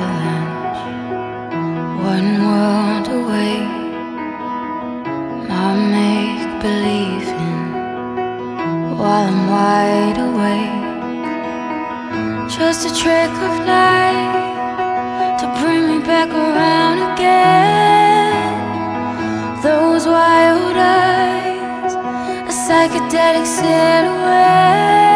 Avalanche, one world away. My make believing while I'm wide awake. Just a trick of light to bring me back around again. Those wild eyes, a psychedelic silhouette.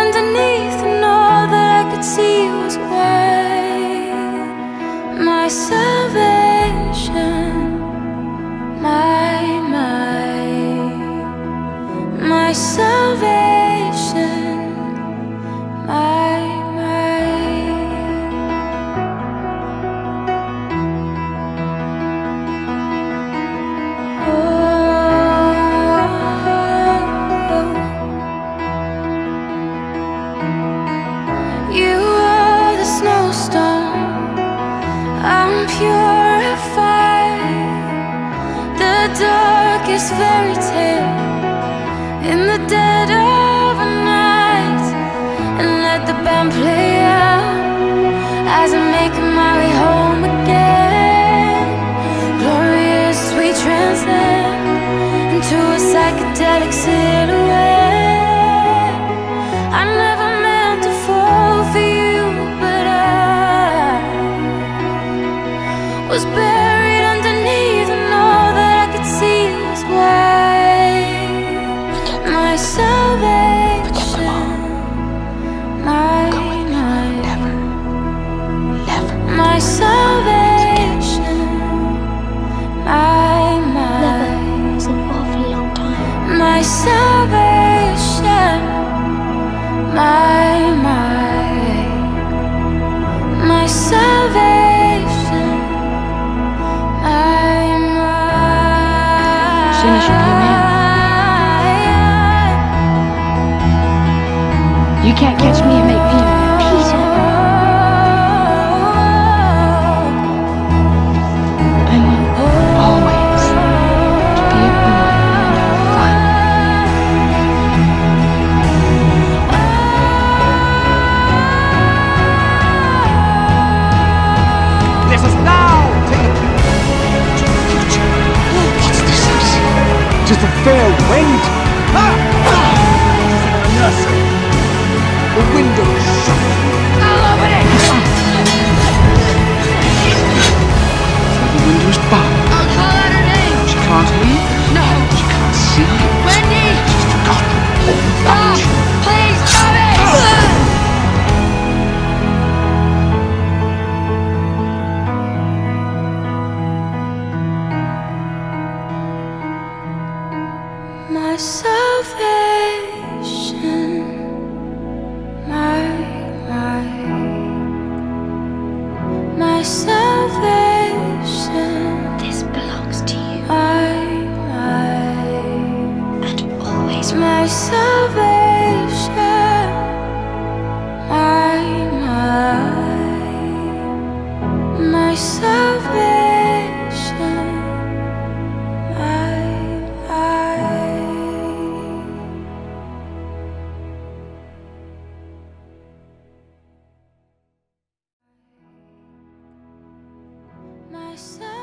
Underneath, and all that I could see was white. My salvation, salvation, my, my, my salvation, my, my. You can't catch me and make me Tis the fair wind. Ah! Ah! The window shut. So My salvation, my, my, my salvation, This belongs to you. My, my, and always my salvation, my, my, my salvation, myself.